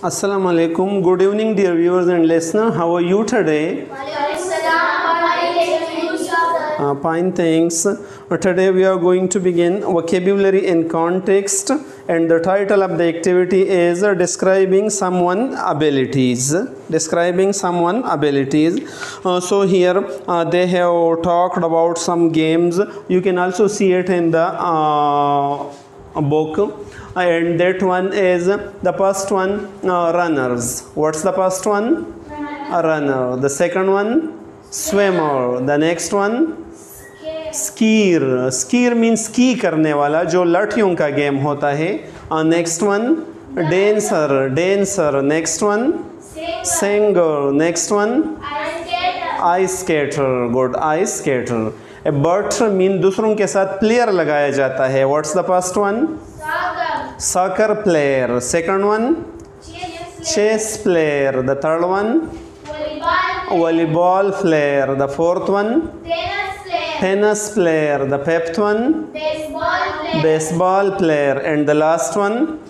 Assalamu alaikum. Good evening, dear viewers and listeners. How are you today? Uh, fine, thanks. Uh, today we are going to begin vocabulary in context, and the title of the activity is uh, describing someone abilities. Describing someone abilities. Uh, so here uh, they have talked about some games. You can also see it in the uh, book and that one is the first one uh, runners. What's the first one? A runner. The second one? Swimmer. The next one? Skier skier means ski करने वाला जो लठियों का game होता है। Next one dancer dancer next one singer next one ice skater good ice skater Burt mean दूसरों के साथ प्लेयर लगाया जाता है। What's the first one soccer player second one? Chess player the third one? Volleyball player the fourth one? Tennis player the fifth one? Baseball player and the last one?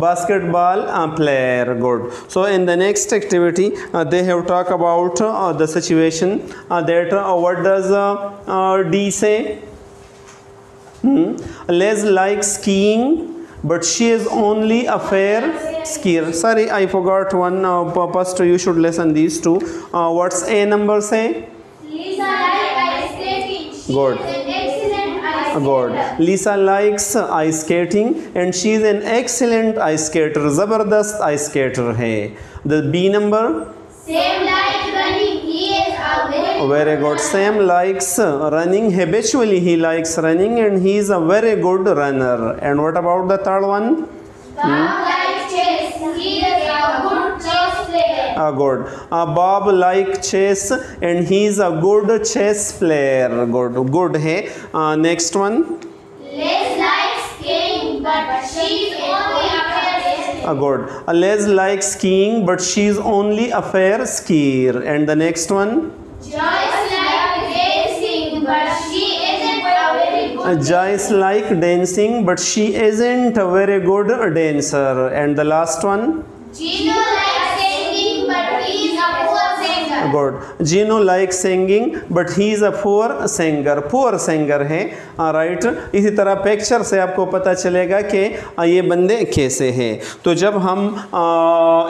Basketball uh, player good. So in the next activity uh, they have talked about uh, the situation. Uh, that uh, what does uh, uh, d say hmm? Les likes skiing, but she is only a fair skier. Sorry, I forgot one uh, purpose. To you should listen these two. Uh, what's A number say? Lisa likes ice skating. Good. Uh, God. Lisa likes uh, ice skating and she is an excellent ice skater. Zabardast ice skater hai. The B number? Same like very Very good. Sam likes running habitually. He likes running, and he is a very good runner. And what about the third one? Bob likes chess. He is a good chess player. Uh, good. Uh, Bob like chess and he is a good chess player. Good. Good Hey, Uh, next one. Les likes skiing, but she is only a fair skater. Uh, good. Uh, Les likes skiing but she is only a fair skier. And the next one. Joyce likes dancing, but she isn't a very Uh, good. Joyce like dancing but she isn't a very good dancer. And the last one. Gino likes singer. Good. Gino like singing but he is a poor singer poor singer है। Right इसी तरह picture से आपको पता चलेगा कि ये बंदे कैसे हैं। तो जब हम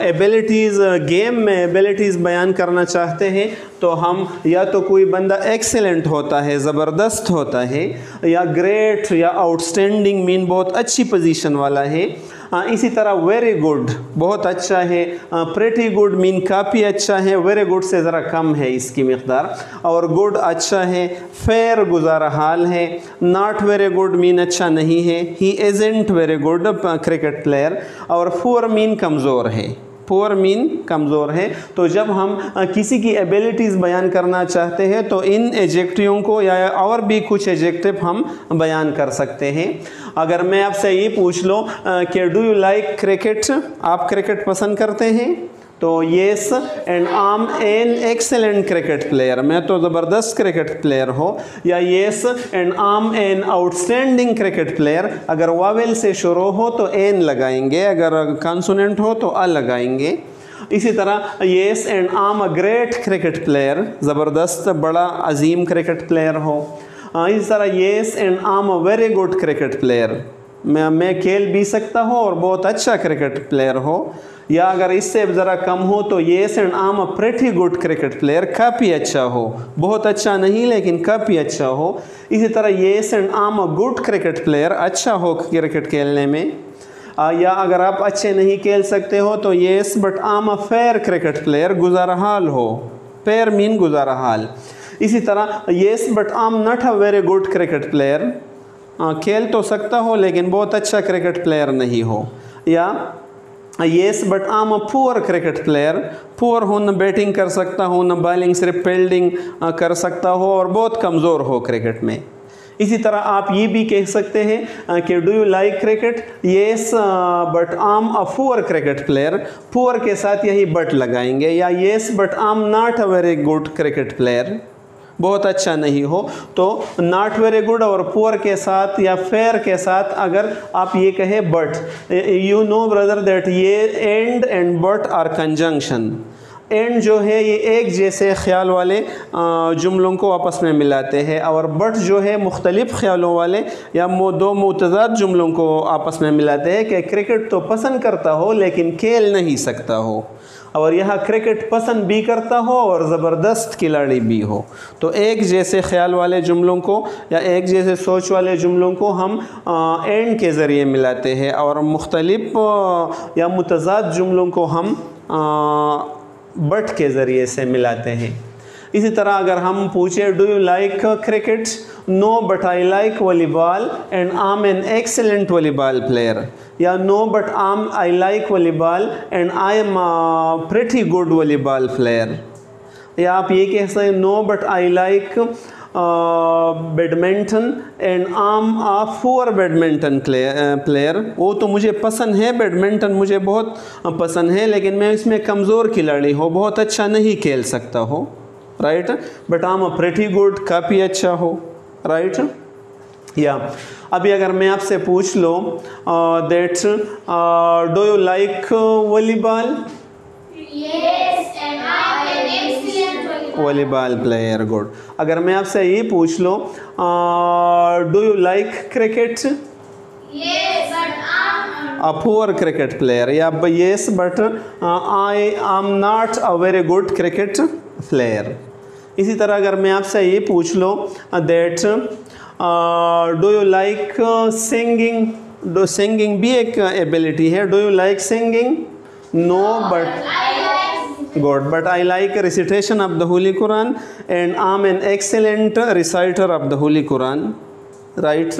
एबिलिटीज़ गेम में एबिलिटीज़ बयान करना चाहते हैं तो हम या तो कोई बंदा एक्सेलेंट होता है, ज़बरदस्त होता है, या ग्रेट या आउटस्टैंडिंग मीन बहुत अच्छी पोजीशन वाला है इसी तरह वेरी गुड बहुत अच्छा है। प्रेटी गुड मीन काफ़ी अच्छा है। वेरी गुड से ज़रा कम है इसकी मकदार। और गुड अच्छा है फेयर गुजारा हाल है। नॉट वेरी गुड मीन अच्छा नहीं है। He agent very good cricket player और फोर मीन कमज़ोर है। पुअर मीन कमज़ोर है। तो जब हम किसी की एबिलिटीज़ बयान करना चाहते हैं तो इन एजेक्टिव को या और भी कुछ एजेक्टिव हम बयान कर सकते हैं। अगर मैं आपसे ये पूछ लूँ कि डू यू लाइक क्रिकेट आप क्रिकेट पसंद करते हैं? तो yes and I'm an excellent cricket player मैं तो ज़बरदस्त क्रिकेट प्लेयर हो. या yes and I'm an outstanding cricket player अगर वावेल से शुरू हो तो एन लगाएँगे. अगर कॉन्सोनेंट हो तो अ लगाएँगे. इसी तरह yes and I'm a great cricket player ज़बरदस्त, बड़ा, अजीम क्रिकेट प्लेयर हो. इसी तरह yes and I'm a very good cricket player मैं मैं खेल भी सकता हूँ और बहुत अच्छा क्रिकेट प्लेयर हो। या अगर इससे ज़रा कम हो तो yes and I'm a pretty good cricket player काफ़ी अच्छा हो। बहुत अच्छा नहीं, लेकिन काफ़ी अच्छा हो। इसी तरह yes and I'm a good cricket player अच्छा हो क्रिकेट खेलने में। या अगर आप अच्छे नहीं खेल सकते हो तो yes but I'm a fair cricket player गुजारा हाल हो। फेयर मीन गुजारा हाल। इसी तरह yes but I'm not a very good cricket player खेल तो सकता हो, लेकिन बहुत अच्छा क्रिकेट प्लेयर नहीं हो। या yes but I'm a poor cricket player poor हो, न बैटिंग कर सकता हो, न बॉलिंग सिर्फ़ फील्डिंग कर सकता हो, और बहुत कमज़ोर हो क्रिकेट में। इसी तरह आप ये भी कह सकते हैं कि do you like cricket yes but I'm a poor cricket player poor के साथ यही बट लगाएँगे। या yes but I'm not a very good cricket player बहुत अच्छा नहीं हो तो नॉट वेरी गुड और पुअर के साथ या फेयर के साथ अगर आप ये कहें but you know brother that ये and and but are conjunction and जो है, ये एक जैसे ख्याल वाले जुमलों को आपस में मिलाते हैं और बट जो है, मुख्तलिफ़ ख्यालों वाले या दो मतजाद जुमलों को आपस में मिलाते हैं कि क्रिकेट तो पसंद करता हो, लेकिन खेल नहीं सकता हो। और यह क्रिकेट पसंद भी करता हो और ज़बरदस्त खिलाड़ी भी हो। तो एक जैसे ख्याल वाले जुमलों को या एक जैसे सोच वाले जुमलों को हम एंड के ज़रिए मिलाते हैं और मुख्तलिफ़ या मुतजाद जुमलों को हम आ, बट के ज़रिए से मिलाते हैं। इसी तरह अगर हम पूछे do you like cricket no but I like volleyball and I'm an excellent volleyball player या no but um I like volleyball and I am pretty good volleyball player या आप ये कह सकते no but I like badminton and I'm a poor badminton player वो तो मुझे पसंद है बैडमिंटन मुझे बहुत पसंद है, लेकिन मैं इसमें कमज़ोर खिलाड़ी हो, बहुत अच्छा नहीं खेल सकता हो। Right but I'm a pretty good काफ़ी अच्छा हो राइट या अभी अगर मैं आपसे पूछ लो that do you like volleyball volleyball player good अगर मैं आपसे ये पूछ लो do you like cricket a poor cricket player या yes but I am not a very good cricket player इसी तरह अगर मैं आपसे ये पूछ लो that do you like singing singing भी एक एबिलिटी है. Do you like singing no but good but I like recitation of the holy Quran and I am an excellent reciter of the holy Quran right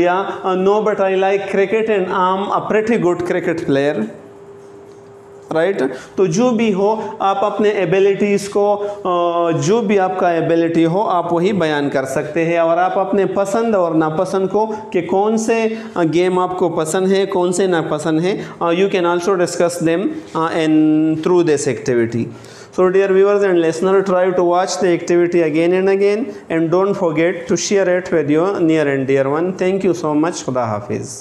या no but I like cricket and I am a pretty good cricket player right right? तो जो भी हो, आप अपने abilities को जो भी आपका एबिलिटी हो, आप वही बयान कर सकते हैं। और आप अपने पसंद और नापसंद को कि कौन से गेम आपको पसंद है, कौन से नापसंद है you can also discuss them in through this activity so dear viewers and listener try to watch the activity again and again and don't forget to share it with your near and dear one thank you so much खुदा हाफिज़